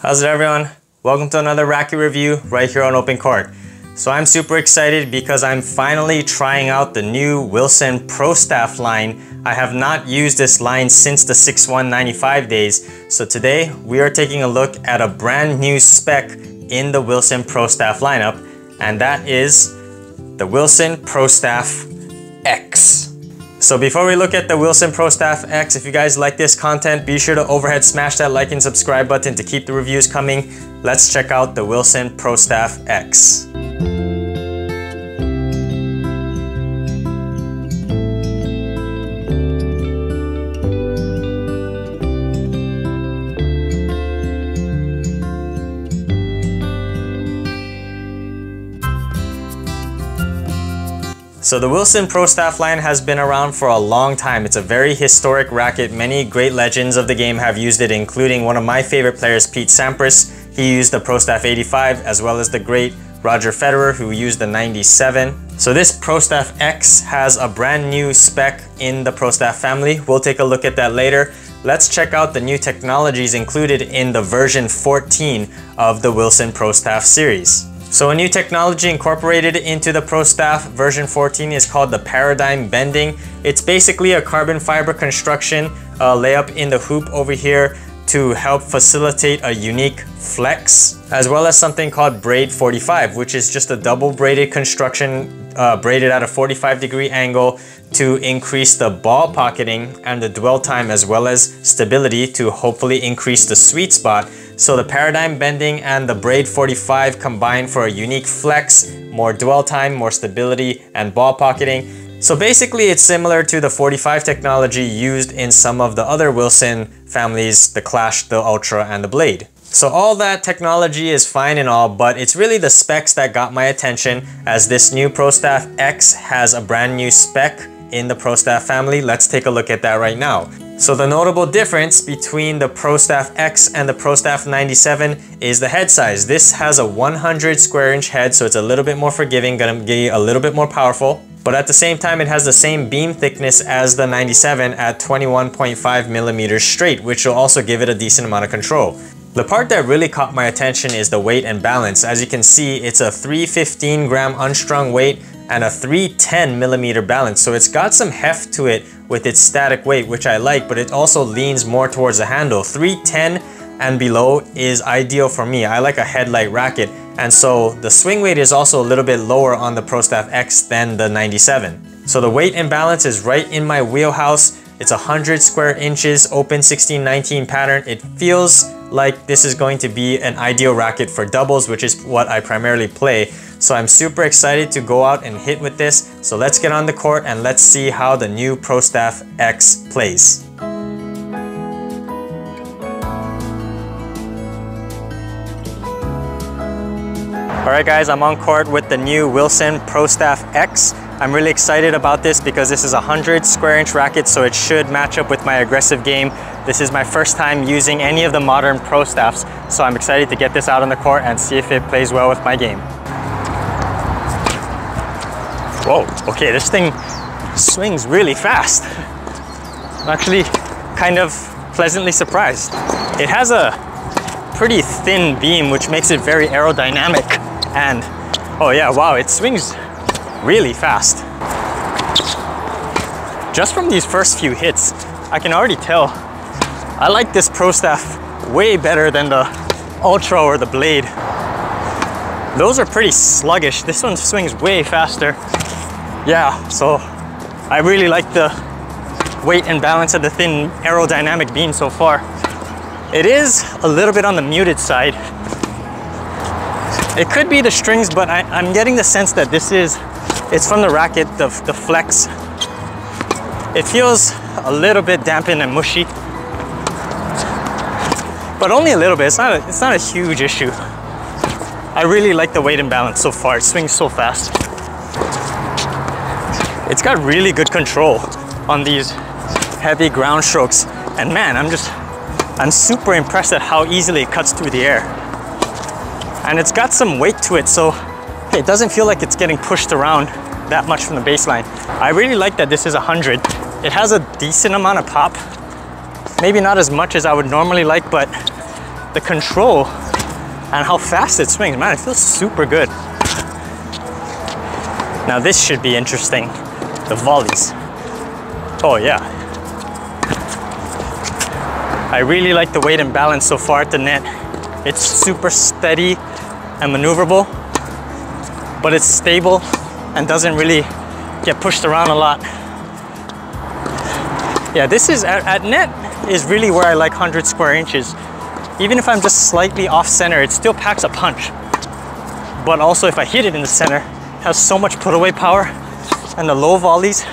How's it everyone? Welcome to another racket review right here on Open Court. So I'm super excited because I'm finally trying out the new Wilson Pro Staff line. I have not used this line since the 6195 days. So today we are taking a look at a brand new spec in the Wilson Pro Staff lineup and that is the Wilson Pro Staff X. So before we look at the Wilson Pro Staff X, if you guys like this content, be sure to overhead smash that like and subscribe button to keep the reviews coming. Let's check out the Wilson Pro Staff X. So the Wilson Pro Staff line has been around for a long time. It's a very historic racket. Many great legends of the game have used it, including one of my favorite players, Pete Sampras. He used the Pro Staff 85, as well as the great Roger Federer, who used the 97. So this Pro Staff X has a brand new spec in the Pro Staff family. We'll take a look at that later. Let's check out the new technologies included in the version 14 of the Wilson Pro Staff series. So a new technology incorporated into the Pro Staff version 14 is called the paradigm bending. It's basically a carbon fiber construction uh, layup in the hoop over here to help facilitate a unique flex, as well as something called braid 45, which is just a double braided construction uh, braided at a 45 degree angle to increase the ball pocketing and the dwell time as well as stability to hopefully increase the sweet spot so the paradigm bending and the braid 45 combine for a unique flex, more dwell time, more stability, and ball pocketing. So basically it's similar to the 45 technology used in some of the other Wilson families, the Clash, the Ultra, and the Blade. So all that technology is fine and all, but it's really the specs that got my attention as this new ProStaff X has a brand new spec in the ProStaff family. Let's take a look at that right now. So the notable difference between the ProStaff X and the ProStaff 97 is the head size. This has a 100 square inch head, so it's a little bit more forgiving, gonna be a little bit more powerful. But at the same time, it has the same beam thickness as the 97 at 21.5 millimeters straight, which will also give it a decent amount of control. The part that really caught my attention is the weight and balance. As you can see, it's a 315 gram unstrung weight and a 310 millimeter balance. So it's got some heft to it with its static weight, which I like, but it also leans more towards the handle. 310 and below is ideal for me. I like a headlight racket. And so the swing weight is also a little bit lower on the ProStaff X than the 97. So the weight imbalance is right in my wheelhouse. It's 100 square inches, open 1619 pattern. It feels like this is going to be an ideal racket for doubles, which is what I primarily play. So I'm super excited to go out and hit with this. So let's get on the court and let's see how the new Pro Staff X plays. Alright guys, I'm on court with the new Wilson Pro Staff X. I'm really excited about this because this is a 100 square inch racket so it should match up with my aggressive game. This is my first time using any of the modern Pro Staffs so I'm excited to get this out on the court and see if it plays well with my game. Whoa, okay, this thing swings really fast. I'm actually kind of pleasantly surprised. It has a pretty thin beam, which makes it very aerodynamic. And, oh yeah, wow, it swings really fast. Just from these first few hits, I can already tell I like this Pro Staff way better than the Ultra or the Blade. Those are pretty sluggish. This one swings way faster yeah, so I really like the weight and balance of the thin aerodynamic beam so far. It is a little bit on the muted side. It could be the strings, but I, am getting the sense that this is, it's from the racket, the, the flex. It feels a little bit dampened and mushy, but only a little bit. It's not a, it's not a huge issue. I really like the weight and balance so far. It swings so fast it's got really good control on these heavy ground strokes. And man, I'm just, I'm super impressed at how easily it cuts through the air. And it's got some weight to it, so it doesn't feel like it's getting pushed around that much from the baseline. I really like that this is 100. It has a decent amount of pop. Maybe not as much as I would normally like, but the control and how fast it swings. Man, it feels super good. Now this should be interesting, the volleys. Oh yeah. I really like the weight and balance so far at the net. It's super steady and maneuverable, but it's stable and doesn't really get pushed around a lot. Yeah, this is at, at net is really where I like 100 square inches. Even if I'm just slightly off center, it still packs a punch. But also if I hit it in the center, has so much put away power and the low volleys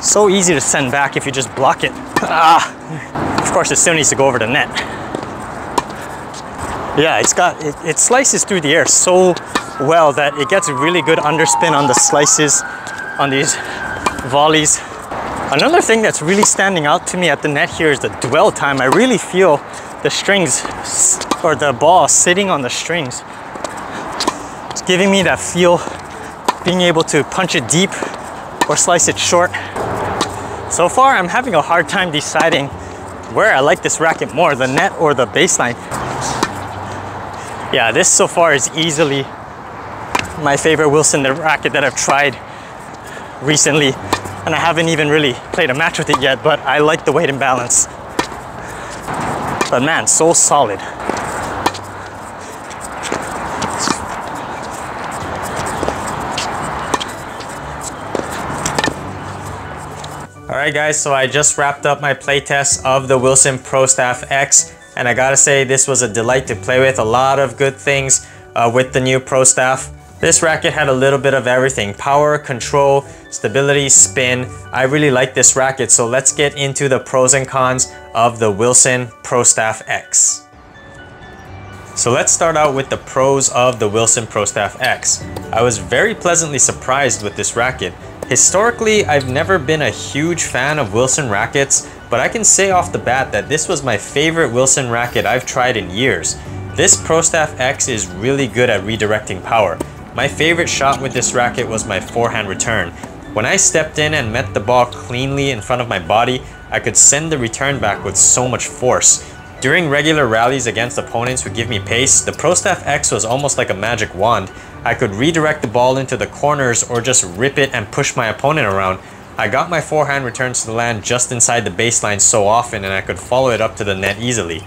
so easy to send back if you just block it. Ah of course it still needs to go over the net. Yeah it's got it, it slices through the air so well that it gets really good underspin on the slices on these volleys. Another thing that's really standing out to me at the net here is the dwell time. I really feel the strings or the ball sitting on the strings. It's giving me that feel being able to punch it deep or slice it short. So far, I'm having a hard time deciding where I like this racket more, the net or the baseline. Yeah, this so far is easily my favorite Wilson the racket that I've tried recently. And I haven't even really played a match with it yet, but I like the weight and balance. But man, so solid. Alright guys, so I just wrapped up my playtest of the Wilson Pro Staff X and I gotta say this was a delight to play with. A lot of good things uh, with the new Pro Staff. This racket had a little bit of everything. Power, control, stability, spin. I really like this racket, so let's get into the pros and cons of the Wilson Pro Staff X. So let's start out with the pros of the Wilson Pro Staff X. I was very pleasantly surprised with this racket. Historically, I've never been a huge fan of Wilson rackets, but I can say off the bat that this was my favorite Wilson racket I've tried in years. This ProStaff X is really good at redirecting power. My favorite shot with this racket was my forehand return. When I stepped in and met the ball cleanly in front of my body, I could send the return back with so much force. During regular rallies against opponents who give me pace, the ProStaff X was almost like a magic wand. I could redirect the ball into the corners or just rip it and push my opponent around. I got my forehand returns to the land just inside the baseline so often and I could follow it up to the net easily.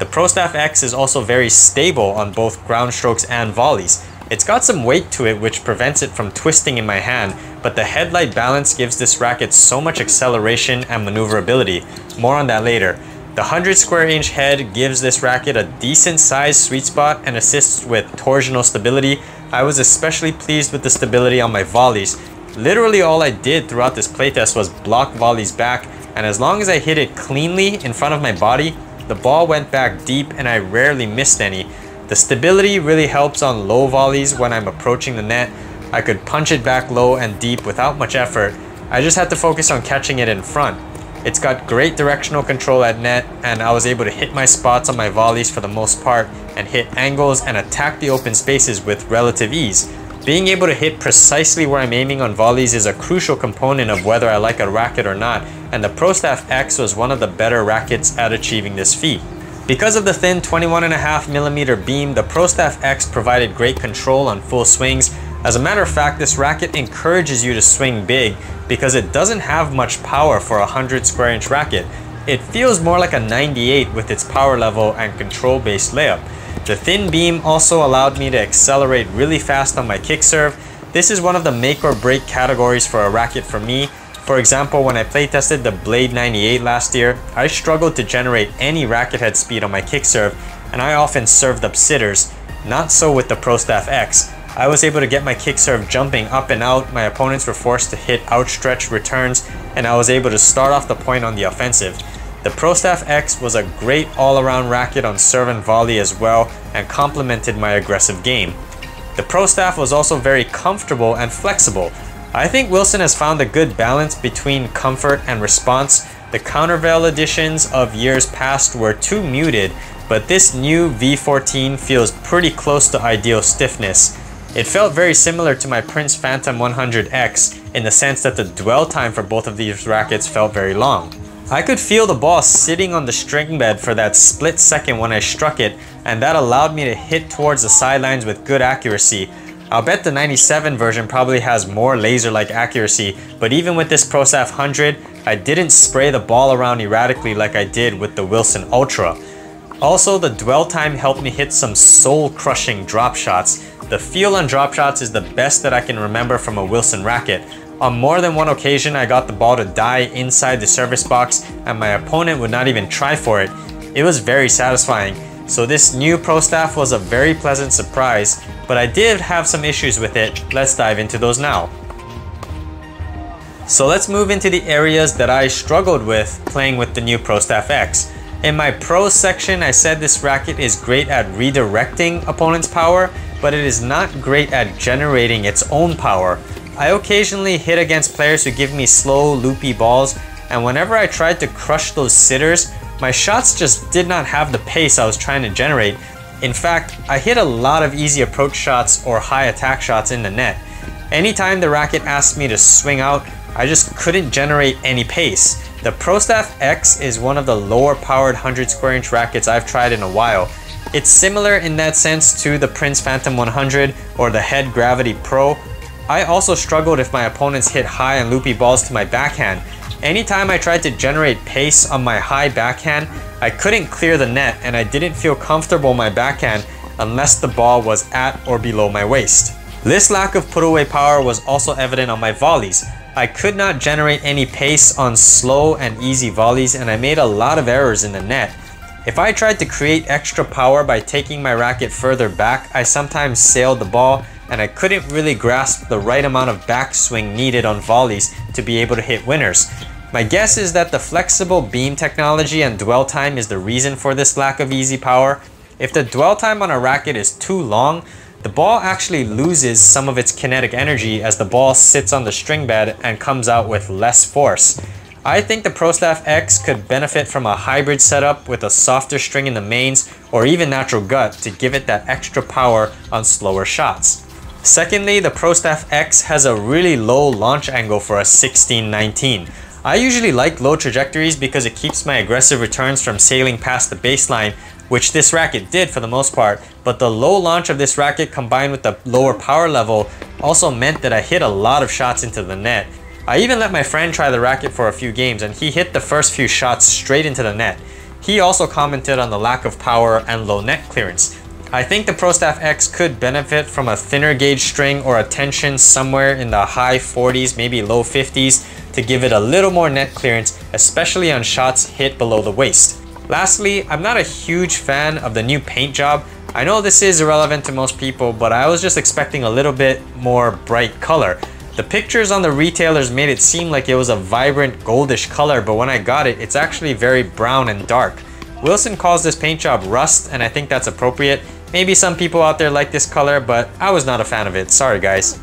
The ProStaff X is also very stable on both ground strokes and volleys. It's got some weight to it which prevents it from twisting in my hand, but the headlight balance gives this racket so much acceleration and maneuverability. More on that later. The 100 square inch head gives this racket a decent sized sweet spot and assists with torsional stability, I was especially pleased with the stability on my volleys. Literally all I did throughout this playtest was block volleys back and as long as I hit it cleanly in front of my body, the ball went back deep and I rarely missed any. The stability really helps on low volleys when I'm approaching the net. I could punch it back low and deep without much effort. I just had to focus on catching it in front. It's got great directional control at net and I was able to hit my spots on my volleys for the most part and hit angles and attack the open spaces with relative ease. Being able to hit precisely where I'm aiming on volleys is a crucial component of whether I like a racket or not and the ProStaff X was one of the better rackets at achieving this feat. Because of the thin 21.5mm beam, the ProStaff X provided great control on full swings. As a matter of fact, this racket encourages you to swing big because it doesn't have much power for a 100 square inch racket. It feels more like a 98 with its power level and control based layup. The thin beam also allowed me to accelerate really fast on my kick serve. This is one of the make or break categories for a racket for me. For example, when I play tested the Blade 98 last year, I struggled to generate any racket head speed on my kick serve and I often served up sitters. Not so with the ProStaff X. I was able to get my kick serve jumping up and out, my opponents were forced to hit outstretched returns, and I was able to start off the point on the offensive. The ProStaff X was a great all-around racket on serve and volley as well, and complemented my aggressive game. The ProStaff was also very comfortable and flexible. I think Wilson has found a good balance between comfort and response. The countervail editions of years past were too muted, but this new V14 feels pretty close to ideal stiffness. It felt very similar to my Prince Phantom 100X in the sense that the dwell time for both of these rackets felt very long. I could feel the ball sitting on the string bed for that split second when I struck it, and that allowed me to hit towards the sidelines with good accuracy. I'll bet the 97 version probably has more laser-like accuracy, but even with this ProStaff 100, I didn't spray the ball around erratically like I did with the Wilson Ultra. Also, the dwell time helped me hit some soul-crushing drop shots. The feel on drop shots is the best that I can remember from a Wilson racket. On more than one occasion, I got the ball to die inside the service box and my opponent would not even try for it. It was very satisfying. So this new Pro Staff was a very pleasant surprise, but I did have some issues with it. Let's dive into those now. So let's move into the areas that I struggled with playing with the new Pro Staff X. In my Pro section, I said this racket is great at redirecting opponent's power, but it is not great at generating its own power. I occasionally hit against players who give me slow, loopy balls, and whenever I tried to crush those sitters, my shots just did not have the pace I was trying to generate. In fact, I hit a lot of easy approach shots or high attack shots in the net. Anytime the racket asked me to swing out, I just couldn't generate any pace. The ProStaff X is one of the lower powered 100 square inch rackets I've tried in a while. It's similar in that sense to the Prince Phantom 100 or the Head Gravity Pro, I also struggled if my opponents hit high and loopy balls to my backhand. Anytime I tried to generate pace on my high backhand, I couldn't clear the net and I didn't feel comfortable my backhand unless the ball was at or below my waist. This lack of put away power was also evident on my volleys. I could not generate any pace on slow and easy volleys and I made a lot of errors in the net. If I tried to create extra power by taking my racket further back, I sometimes sailed the ball and I couldn't really grasp the right amount of backswing needed on volleys to be able to hit winners. My guess is that the flexible beam technology and dwell time is the reason for this lack of easy power. If the dwell time on a racket is too long, the ball actually loses some of its kinetic energy as the ball sits on the string bed and comes out with less force. I think the ProStaff X could benefit from a hybrid setup with a softer string in the mains or even natural gut to give it that extra power on slower shots. Secondly, the ProStaff X has a really low launch angle for a 1619. I usually like low trajectories because it keeps my aggressive returns from sailing past the baseline, which this racket did for the most part, but the low launch of this racket combined with the lower power level also meant that I hit a lot of shots into the net. I even let my friend try the racket for a few games and he hit the first few shots straight into the net. He also commented on the lack of power and low net clearance. I think the ProStaff X could benefit from a thinner gauge string or a tension somewhere in the high 40s, maybe low 50s to give it a little more net clearance, especially on shots hit below the waist. Lastly, I'm not a huge fan of the new paint job. I know this is irrelevant to most people, but I was just expecting a little bit more bright color. The pictures on the retailers made it seem like it was a vibrant goldish color, but when I got it, it's actually very brown and dark. Wilson calls this paint job rust, and I think that's appropriate. Maybe some people out there like this color, but I was not a fan of it. Sorry, guys.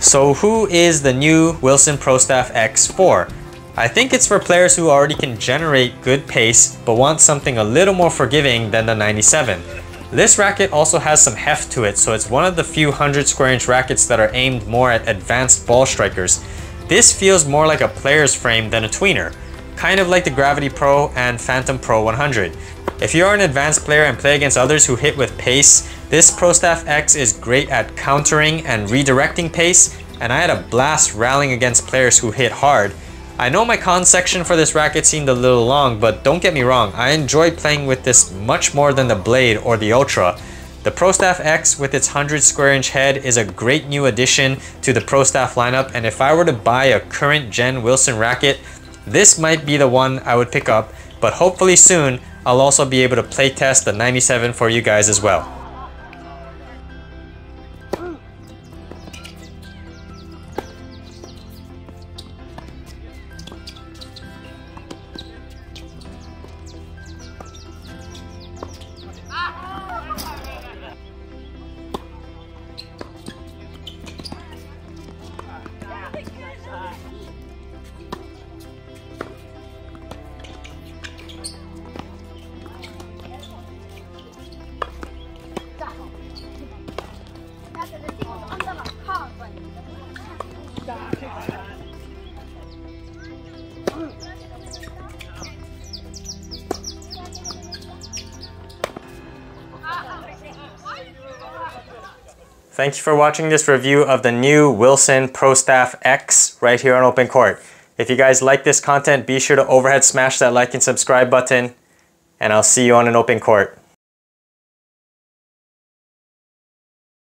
So who is the new Wilson ProStaff X4? I think it's for players who already can generate good pace, but want something a little more forgiving than the 97. This racket also has some heft to it, so it's one of the few 100 square inch rackets that are aimed more at advanced ball strikers. This feels more like a player's frame than a tweener, kind of like the Gravity Pro and Phantom Pro 100. If you're an advanced player and play against others who hit with pace, this ProStaff X is great at countering and redirecting pace, and I had a blast rallying against players who hit hard. I know my con section for this racket seemed a little long, but don't get me wrong, I enjoy playing with this much more than the Blade or the Ultra. The ProStaff X with its 100 square inch head is a great new addition to the ProStaff lineup and if I were to buy a current gen Wilson racket, this might be the one I would pick up, but hopefully soon I'll also be able to play test the 97 for you guys as well. Thank you for watching this review of the new Wilson ProStaff X right here on Open Court. If you guys like this content, be sure to overhead smash that like and subscribe button, and I'll see you on an Open Court.